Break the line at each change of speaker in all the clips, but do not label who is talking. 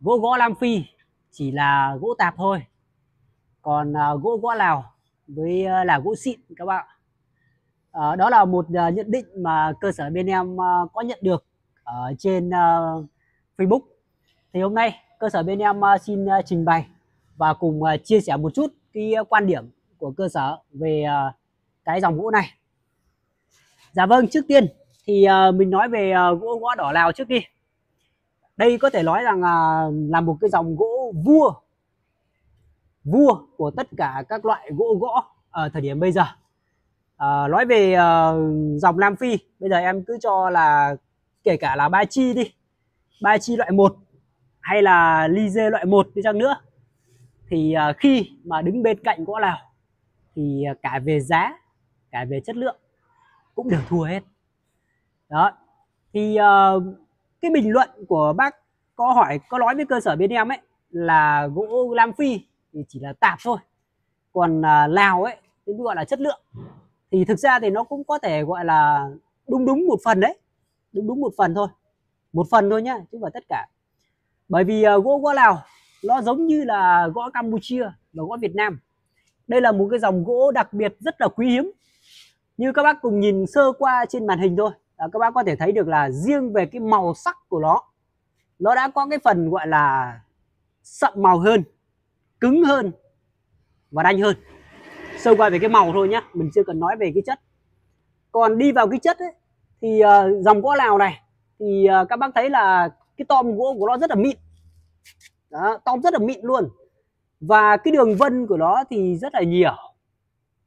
gỗ gõ Lam Phi chỉ là gỗ tạp thôi. Còn uh, gỗ gõ Lào với uh, là gỗ xịn các bạn uh, đó là một uh, nhận định mà cơ sở bên em uh, có nhận được ở trên uh, Facebook. Thì hôm nay cơ sở bên em uh, xin uh, trình bày và cùng uh, chia sẻ một chút cái uh, quan điểm của cơ sở về uh, cái dòng gỗ này. Dạ vâng trước tiên thì uh, mình nói về uh, gỗ gõ đỏ Lào trước đi đây có thể nói rằng là, là một cái dòng gỗ vua vua của tất cả các loại gỗ gõ ở thời điểm bây giờ. À, nói về uh, dòng Nam Phi bây giờ em cứ cho là kể cả là ba chi đi ba chi loại 1 hay là ly dê loại 1 đi chăng nữa. Thì uh, khi mà đứng bên cạnh gỗ Lào thì uh, cả về giá cả về chất lượng cũng đều thua hết. Đó thì uh, cái bình luận của bác có hỏi có nói với cơ sở bên em ấy là gỗ Lam Phi thì chỉ là tạp thôi. Còn à, Lào ấy thì gọi là chất lượng. Thì thực ra thì nó cũng có thể gọi là đúng đúng một phần đấy. Đúng đúng một phần thôi. Một phần thôi nhá chứ không phải tất cả. Bởi vì uh, gỗ gỗ Lào nó giống như là gỗ Campuchia và gỗ Việt Nam. Đây là một cái dòng gỗ đặc biệt rất là quý hiếm. Như các bác cùng nhìn sơ qua trên màn hình thôi à, các bác có thể thấy được là riêng về cái màu sắc của nó nó đã có cái phần gọi là sậm màu hơn cứng hơn và đanh hơn. Sơ qua về cái màu thôi nhá mình chưa cần nói về cái chất. Còn đi vào cái chất ấy, thì uh, dòng gỗ lào này thì uh, các bác thấy là cái tom gỗ của nó rất là mịn. Đó, tom rất là mịn luôn. Và cái đường vân của nó thì rất là nhiều.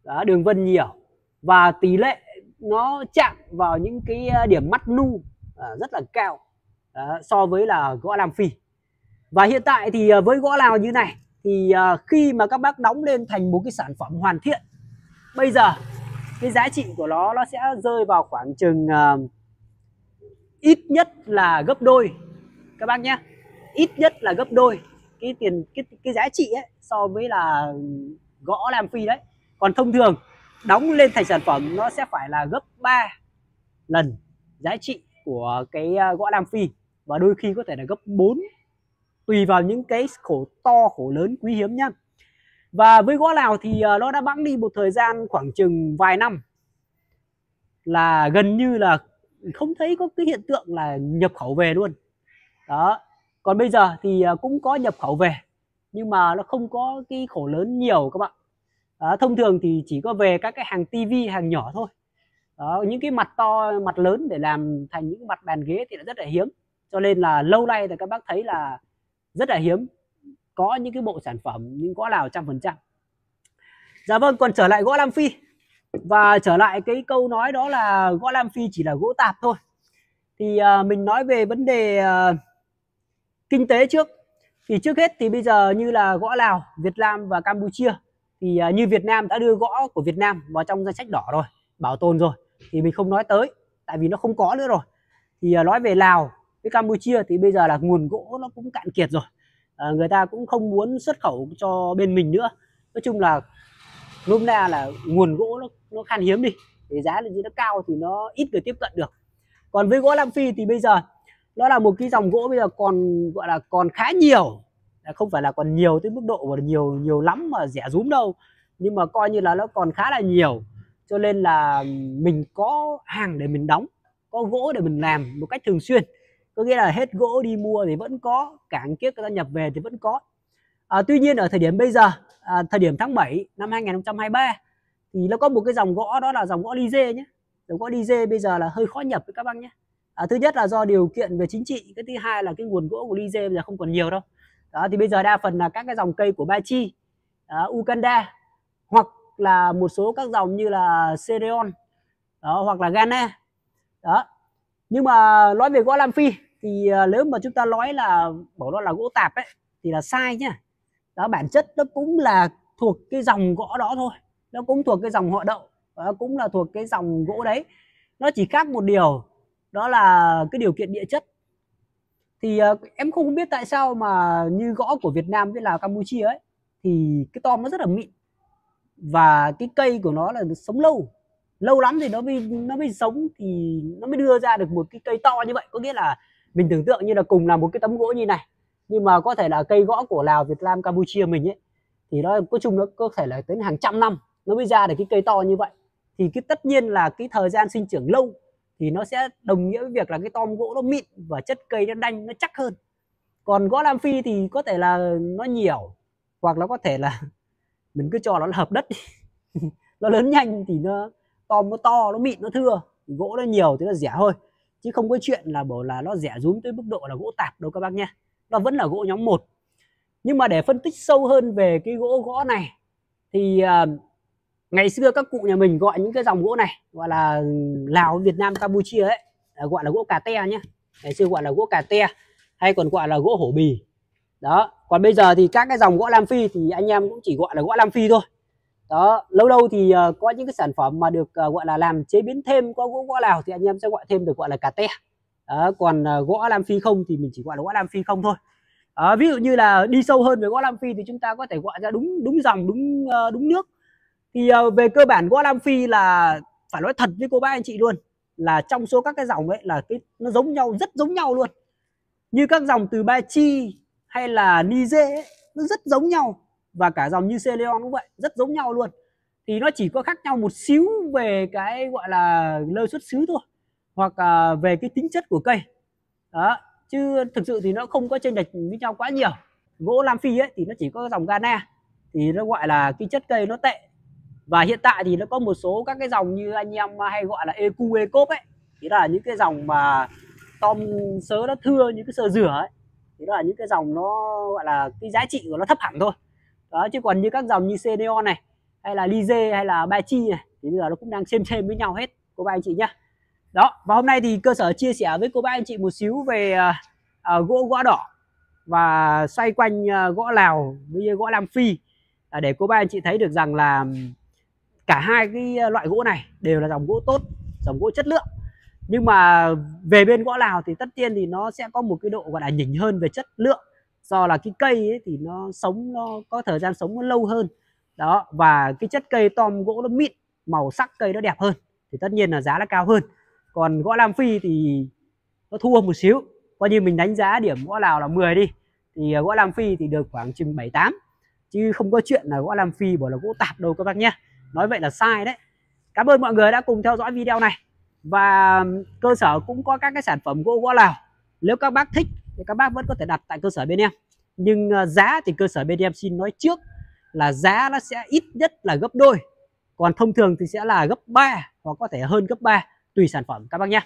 Đó, đường vân nhiều. Và tỷ lệ nó chạm vào những cái ờ, điểm mắt nu à, rất là cao ờ, so với là gõ làm Phi. Và hiện tại thì với gõ Lào như này thì khi mà các bác đóng lên thành một cái sản phẩm hoàn thiện bây giờ cái giá trị của nó nó sẽ rơi vào khoảng chừng uh, ít nhất là gấp đôi. Các bác nhé ít nhất là gấp đôi cái tiền cái cái giá trị ấy so với là gõ làm Phi đấy. Còn thông thường đóng lên thành sản phẩm nó sẽ phải là gấp 3 lần giá trị của cái à, gõ Nam Phi. Và đôi khi có thể là gấp 4 tùy vào những cái khổ to, khổ lớn quý hiếm nhá. Và với gõ Lào thì à, nó đã bẵng đi một thời gian khoảng chừng vài năm là gần như là không thấy có cái hiện tượng là nhập khẩu về luôn. Đó. Còn bây giờ thì à, cũng có nhập khẩu về, nhưng mà nó không có cái khổ lớn nhiều các bạn đó, thông thường thì chỉ có về các cái hàng tivi hàng nhỏ thôi. Đó, những cái mặt to mặt lớn để làm thành những mặt bàn ghế thì là rất là hiếm. Cho nên là lâu nay thì các bác thấy là rất là hiếm. Có những cái bộ sản phẩm nhưng gõ nào trăm phần trăm. Dạ vâng còn trở lại gõ lam phi. Và trở lại cái câu nói đó là gõ lam phi chỉ là gỗ tạp thôi. Thì uh, mình nói về vấn đề uh, kinh tế trước. Thì trước hết thì bây giờ như là gõ lào việt nam và campuchia thì uh, như việt nam đã đưa gõ của việt nam vào trong danh sách đỏ rồi bảo tồn rồi thì mình không nói tới tại vì nó không có nữa rồi. Thì uh, nói về lào với Campuchia thì bây giờ là nguồn gỗ nó cũng cạn kiệt rồi. À, người ta cũng không muốn xuất khẩu cho bên mình nữa. Nói chung là nôm na là nguồn gỗ nó, nó khan hiếm đi thì giá lên nó cao thì nó ít người tiếp cận được. Còn với gỗ Nam Phi thì bây giờ nó là một cái dòng gỗ bây giờ còn gọi là còn khá nhiều không phải là còn nhiều tới mức độ và nhiều nhiều lắm mà rẻ rúm đâu. Nhưng mà coi như là nó còn khá là nhiều. Cho nên là mình có hàng để mình đóng có gỗ để mình làm một cách thường xuyên. Có nghĩa là hết gỗ đi mua thì vẫn có cảng kiếp người ta nhập về thì vẫn có. À, tuy nhiên ở thời điểm bây giờ à, thời điểm tháng 7 năm 2023 thì nó có một cái dòng gỗ đó là dòng gỗ dê nhé. Dòng gỗ dê bây giờ là hơi khó nhập với các bác nhé. À, thứ nhất là do điều kiện về chính trị cái thứ hai là cái nguồn gỗ của dê bây giờ không còn nhiều đâu đó thì bây giờ đa phần là các cái dòng cây của Ba Chi đó, Uganda hoặc là một số các dòng như là Cereon đó hoặc là Ghana đó. Nhưng mà nói về gỗ Lam Phi thì ờ, nếu mà chúng ta nói là bảo nó là gỗ tạp ấy thì là sai nhá. Đó bản chất nó cũng là thuộc cái dòng gỗ đó thôi. Nó cũng thuộc cái dòng họ đậu nó cũng là thuộc cái dòng gỗ đấy. Nó chỉ khác một điều đó là cái điều kiện địa chất thì uh, em không biết tại sao mà như gõ của Việt Nam với Lào Campuchia ấy thì cái tom nó rất là mịn. Và cái cây của nó là sống lâu. Lâu lắm thì nó mới nó mới sống thì nó mới đưa ra được một cái cây to như vậy. Có nghĩa là mình tưởng tượng như là cùng là một cái tấm gỗ như này. Nhưng mà có thể là cây gõ của Lào Việt Nam Campuchia mình ấy thì nó có chung nó có thể là đến hàng trăm năm nó mới ra được cái cây to như vậy. Thì cái tất nhiên là cái thời gian sinh trưởng lâu thì nó sẽ đồng nghĩa với việc là cái tom gỗ nó mịn và chất cây nó đanh nó chắc hơn. Còn gỗ lam phi thì có thể là nó nhiều hoặc là có thể là mình cứ cho nó là hợp đất đi. Nó lớn nhanh thì nó tom nó to nó mịn nó thưa thì gỗ nó nhiều thì nó rẻ thôi. Chứ không có chuyện là bảo là nó rẻ rúm tới mức độ là gỗ tạp đâu các bác nhé. Nó vẫn là gỗ nhóm 1 nhưng mà để phân tích sâu hơn về cái gỗ gõ này thì uh, ngày xưa các cụ nhà mình gọi những cái dòng gỗ này gọi là Lào Việt Nam Campuchia ấy gọi là gỗ cà te nhé ngày xưa gọi là gỗ cà te hay còn gọi là gỗ hổ bì. Đó còn bây giờ thì các cái dòng gỗ lam phi thì anh em cũng chỉ gọi là gỗ lam phi thôi. Đó lâu lâu thì uh, có những cái sản phẩm mà được uh, gọi là làm chế biến thêm có gỗ gỗ lào thì anh em sẽ gọi thêm được gọi là cà te. Đó, còn uh, gỗ lam phi không thì mình chỉ gọi là gỗ lam phi không thôi. Đó, ví dụ như là đi sâu hơn về gỗ lam phi thì chúng ta có thể gọi ra đúng đúng dòng đúng đúng nước thì uh, về cơ bản gỗ lam phi là phải nói thật với cô bác anh chị luôn là trong số các cái dòng ấy là cái nó giống nhau rất giống nhau luôn. Như các dòng từ ba chi hay là niger ấy, nó rất giống nhau. Và cả dòng như Celeon cũng vậy rất giống nhau luôn. Thì nó chỉ có khác nhau một xíu về cái gọi là lơi xuất xứ thôi hoặc là về cái tính chất của cây. Đó chứ thực sự thì nó không có chênh lệch với nhau quá nhiều. Gỗ lam phi ấy thì nó chỉ có dòng Ghana thì nó gọi là cái chất cây nó tệ và hiện tại thì nó có một số các cái dòng như anh em hay gọi là EQ Ecop ấy. Thì là những cái dòng mà tom sớ nó thưa những cái sơ rửa ấy. Thì đó là những cái dòng nó gọi là cái giá trị của nó thấp hẳn thôi. Đó chứ còn như các dòng như Ceneon này hay là Lize hay là Bachi này thì bây giờ nó cũng đang xem xem với nhau hết. Cô bác anh chị nhá. Đó và hôm nay thì cơ sở chia sẻ với cô bác anh chị một xíu về uh, gỗ gõ đỏ và xoay quanh uh, gõ lào với gõ lam phi. Uh, để cô bác anh chị thấy được rằng là cả hai cái ờ, loại gỗ này đều là dòng gỗ tốt, dòng gỗ chất lượng. Nhưng mà về bên gỗ lào thì tất nhiên thì nó sẽ có một cái độ, gọi là, nhỉnh hơn về chất lượng. Do là cái cây ấy thì nó sống, nó có thời gian sống nó lâu hơn. Đó, và cái chất cây tom gỗ nó mịn, màu sắc cây nó đẹp hơn, thì tất nhiên là giá nó cao hơn. Còn gõ lam phi thì nó thua một xíu. Coi như mình đánh giá điểm gõ lào là 10 đi, thì ờ, gõ lam phi thì được khoảng chừng 78 chứ không có chuyện là gõ lam phi bảo là gỗ tạp đâu các bác nhé nói vậy là sai đấy. Cảm ơn mọi người đã cùng theo dõi video này. Và cơ sở cũng có các cái sản phẩm gỗ gõ lào. Nếu các bác thích thì các bác vẫn có thể đặt tại cơ sở bên em. Nhưng ờ, giá thì cơ sở bên em xin nói trước là giá nó sẽ ít nhất là gấp đôi. Còn thông thường thì sẽ là gấp 3 hoặc có thể hơn gấp 3 tùy sản phẩm các bác nhé.